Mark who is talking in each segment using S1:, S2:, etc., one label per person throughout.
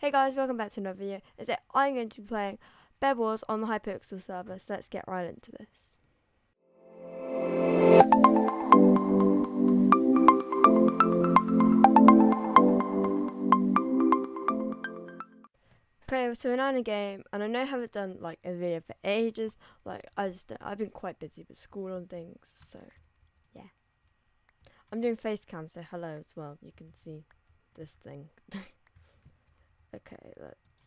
S1: Hey guys, welcome back to another video. Today I'm going to be playing Bed Wars on the Hypixel server, so let's get right into this. Okay, so we're now in a game, and I know I haven't done like a video for ages. Like I just, I've been quite busy with school and things, so yeah. I'm doing face cam, so hello as well. You can see this thing. okay, let's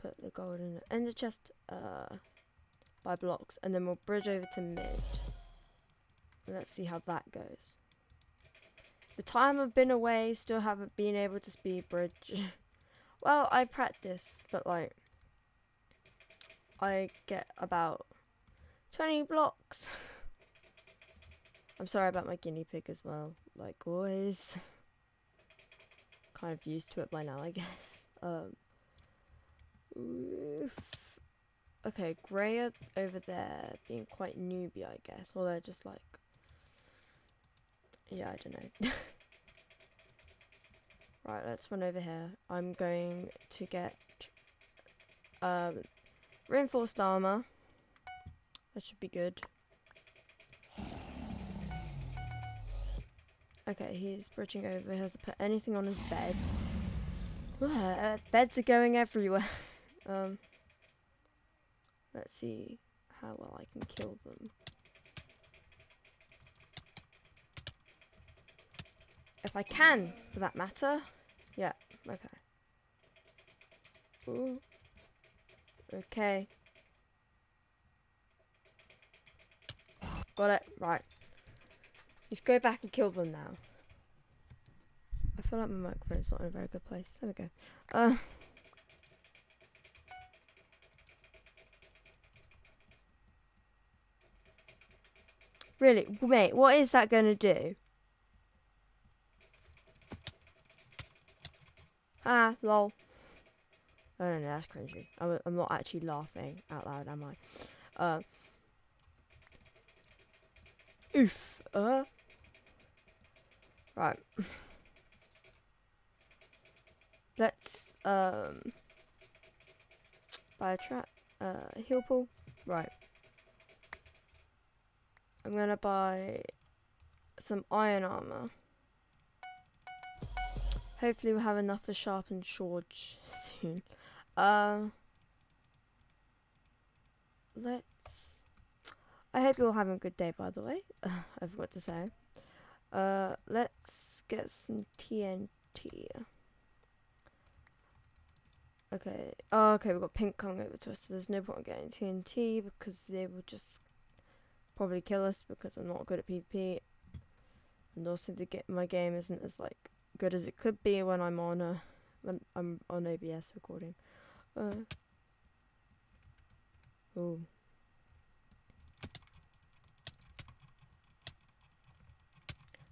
S1: put the gold in ender chest uh, buy blocks, and then we'll bridge over to mid. Let's see how that goes. The time I've been away, still haven't been able to speed bridge. well, I practice, but like, I get about 20 blocks. I'm sorry about my guinea pig as well, like always. kind of used to it by now, I guess. Um. Okay, Grey over there being quite newbie, I guess. Or they're just like, yeah, I don't know. right, let's run over here. I'm going to get um, reinforced armor. That should be good. Okay, he's bridging over. He hasn't put anything on his bed. Uh, beds are going everywhere. um, let's see how well I can kill them. If I can, for that matter. Yeah, okay. Ooh. Okay. Got it. Right. Just go back and kill them now. Feel like my microphone's not in a very good place. There we go. Uh, really, mate, what is that going to do? Ah, lol. Oh no, no that's cringy. I'm, I'm not actually laughing out loud, am I? Uh, oof. Uh. Right. Let's um buy a trap. Uh, heal pool. Right. I'm gonna buy some iron armor. Hopefully we'll have enough for sharpened sword soon. Um, let's. I hope you're all having a good day, by the way. I forgot to say. Uh, let's get some TNT. Okay. Oh, okay, we've got pink coming over to us, so there's no point in getting TNT because they will just probably kill us because I'm not good at PvP. And also the get my game isn't as like good as it could be when I'm on a when I'm on OBS recording. Uh. Oh.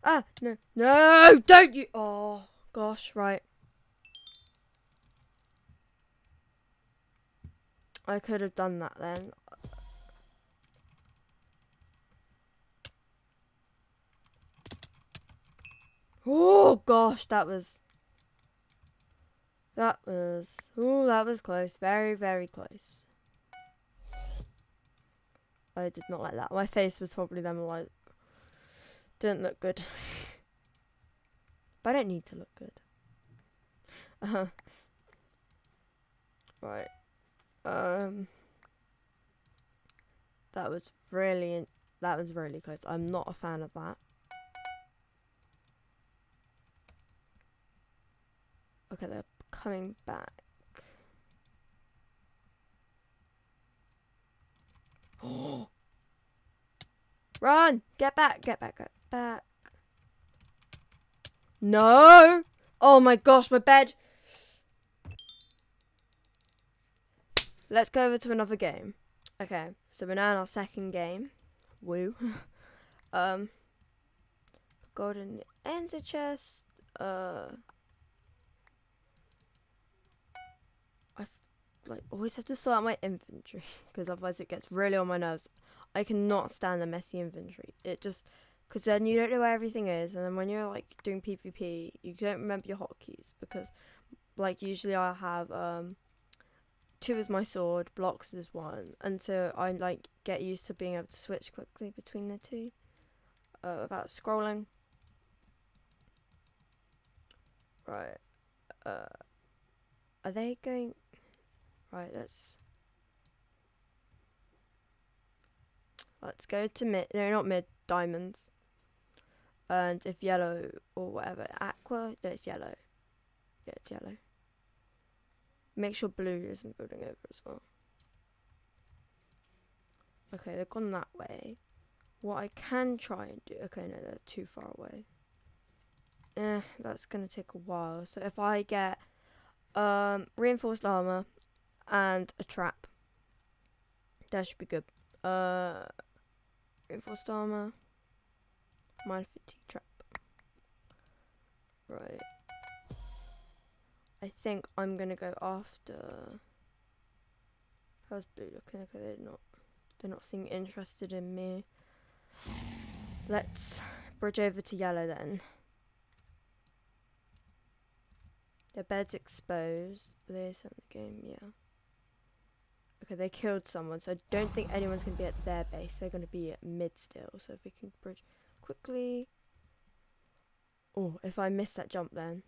S1: Ah, no, no, don't you, oh, gosh, right. I could have done that then. Oh, gosh, that was, that was, oh, that was close, very, very close. I did not like that. My face was probably them like didn't look good. but I don't need to look good. Uh huh. Right. Um. That was really, that was really close. I'm not a fan of that. Okay, they're coming back. Run! Get back! Get back! Get back! No! Oh my gosh, my bed! Let's go over to another game. Okay, so we're now in our second game. Woo. um, golden ender chest. Uh, I like always have to sort out my inventory because otherwise it gets really on my nerves. I cannot stand the messy inventory. It just because then you don't know where everything is, and then when you're like doing PvP, you don't remember your hotkeys because like usually I have um two is my sword, blocks is one, and so I like get used to being able to switch quickly between the two uh, without scrolling. Right. Uh, are they going? Right. Let's. Let's go to mid. No, not mid. Diamonds. And if yellow or whatever, aqua. No, it's yellow. Yeah, it's yellow. Make sure blue isn't building over as well. Okay, they've gone that way. What I can try and do... Okay, no, they're too far away. Eh, that's going to take a while. So if I get um, reinforced armor and a trap, that should be good. Uh, reinforced armor, mining fatigue trap. Right. I think I'm gonna go after. How's blue looking? Okay, they're not. They're not seeming interested in me. Let's bridge over to yellow then. Their bed's exposed. They're they in the game? Yeah. Okay, they killed someone, so I don't think anyone's going to be at their base. They're going to be at mid still. So if we can bridge quickly. Oh, if I miss that jump then.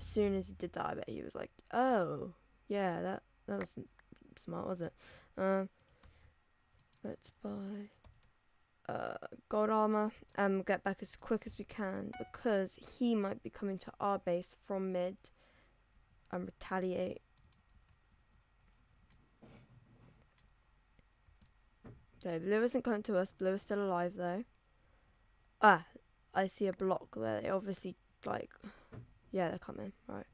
S1: As soon as he did that, I bet he was like, oh, yeah, that, that wasn't smart, was it? Um, let's buy uh, gold armor and get back as quick as we can because he might be coming to our base from mid and retaliate. Okay, blue isn't coming to us. Blue is still alive though. Ah, I see a block there. They obviously like, yeah, they're coming. Right.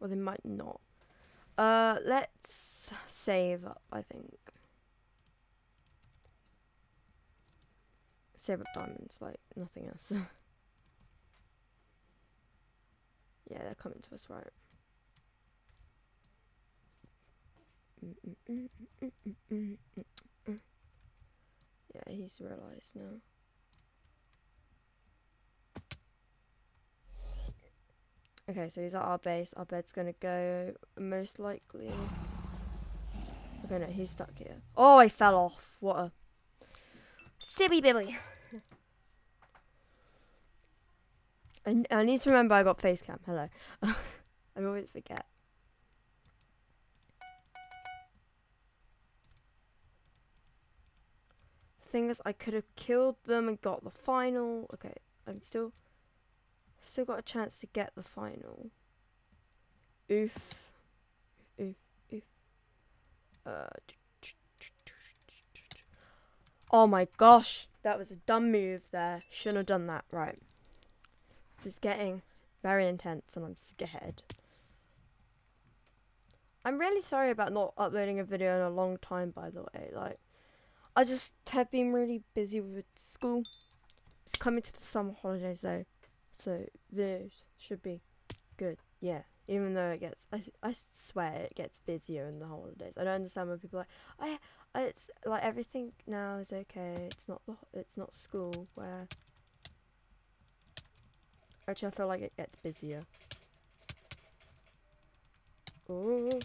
S1: Well, they might not. Uh, let's save up. I think. Save up diamonds, like nothing else. yeah, they're coming to us, right? Mm, mm, mm, yeah, he's realised now. Okay, so he's at our base. Our bed's gonna go most likely. Okay, no, he's stuck here. Oh, I fell off. What a silly billy. I, I need to remember I got face cam. Hello. I always forget. thing is, I could have killed them and got the final. Okay, I can still, still got a chance to get the final. Oof, oof, oof. Uh. Oh my gosh, that was a dumb move there. Shouldn't have done that. Right. This is getting very intense, and I'm scared. I'm really sorry about not uploading a video in a long time, by the way. Like. I just have been really busy with school. It's coming to the summer holidays though, so this should be good. Yeah, even though it gets, I, I swear it gets busier in the holidays. I don't understand when people are like, oh, I, I, it's like everything now is okay. It's not it's not school where. Actually, I feel like it gets busier. Oh.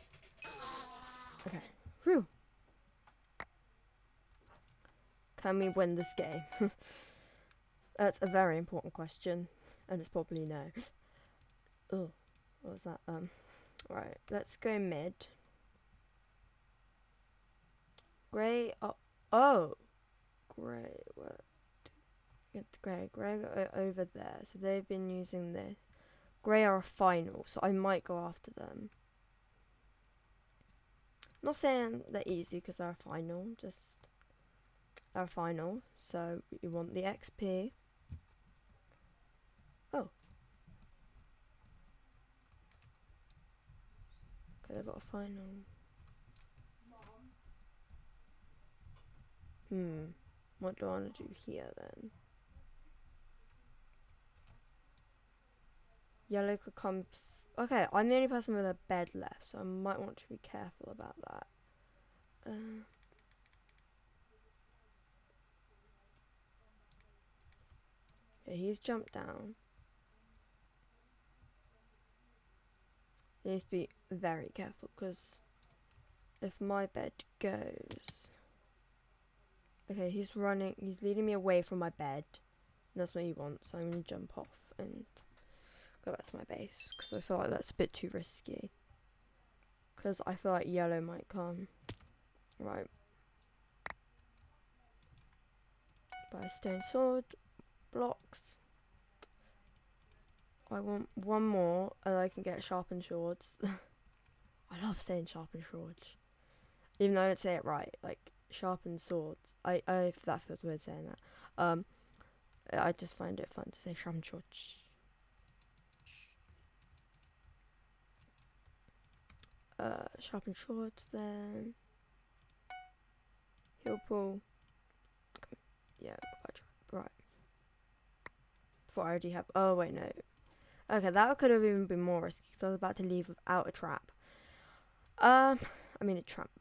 S1: Okay. Whew. Can we win this game? That's a very important question, and it's probably no. Oh, what was that? Um, right, let's go mid. Grey, oh, oh, grey, what? Get the grey, grey over there. So they've been using this. Grey are a final, so I might go after them. not saying they're easy because they're a final, just our final. So you want the XP. Oh. They've got a final. Hmm. What do I want to do here then? Yellow could come. okay, I'm the only person with a bed left, so I might want to be careful about that. Uh, Okay, he's jumped down. He needs to be very careful because if my bed goes. Okay, he's running. He's leading me away from my bed. That's what he wants. So I'm going to jump off and go back to my base because I feel like that's a bit too risky. Because I feel like yellow might come. Right. Buy stone sword, blocks. I want one more and I can get sharpened swords. I love saying sharpened swords. Even though I don't say it right. Like sharpened swords. I, I that feels weird saying that. Um I just find it fun to say sharpened swords. Uh sharpened swords then. Heal pool. Yeah, right. Before I already have. Oh wait, no. Okay, that could have even been more risky because I was about to leave without a trap. Um, I mean a tramp.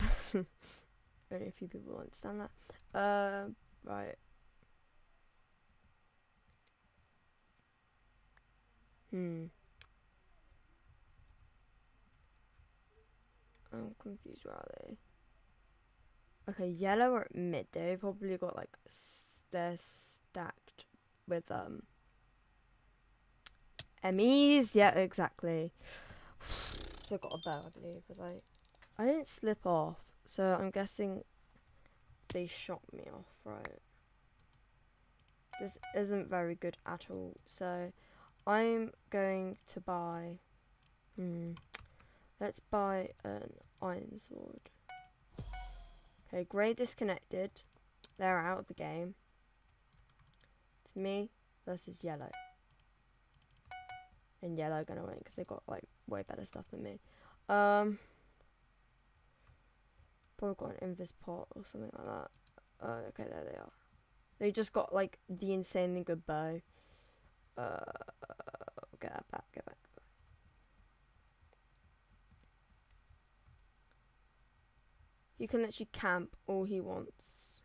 S1: Only a few people understand that. Uh, right. Hmm. I'm confused. Where are they? Okay, yellow or mid. They probably got like they're stacked with um Emmys. Yeah, exactly. They've got a bow, I believe. I? I didn't slip off, so I'm guessing they shot me off. Right. This isn't very good at all. So I'm going to buy. Hmm. Let's buy an iron sword. Okay, grey disconnected. They're out of the game. It's me versus yellow. And yellow gonna win because they've got like way better stuff than me. Um, probably got an invis pot or something like that. Uh, okay, there they are. They just got like the insanely good bow. Uh, get that back, get back. You can actually camp all he wants.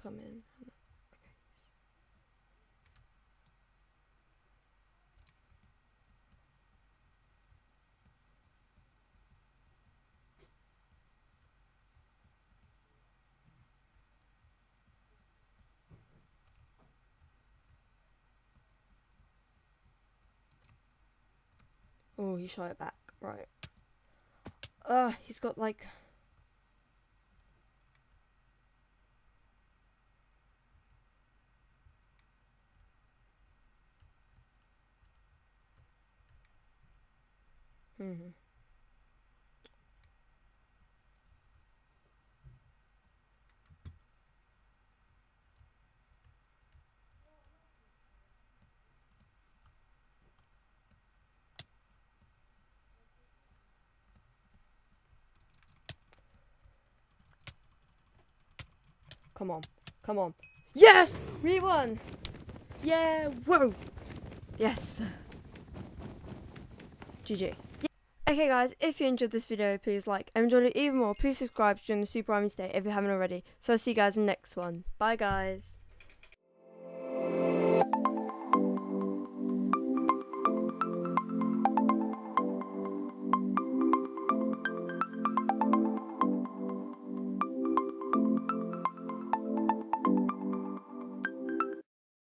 S1: Come in. Oh, he shot it back. Right. Uh, he's got like... Mm-hmm. Come on. Come on. Yes! We won! Yeah! Whoa! Yes! GG. Okay guys, if you enjoyed this video, please like and enjoy it even more. Please subscribe to join the Super Army State if you haven't already. So I'll see you guys in the next one. Bye guys.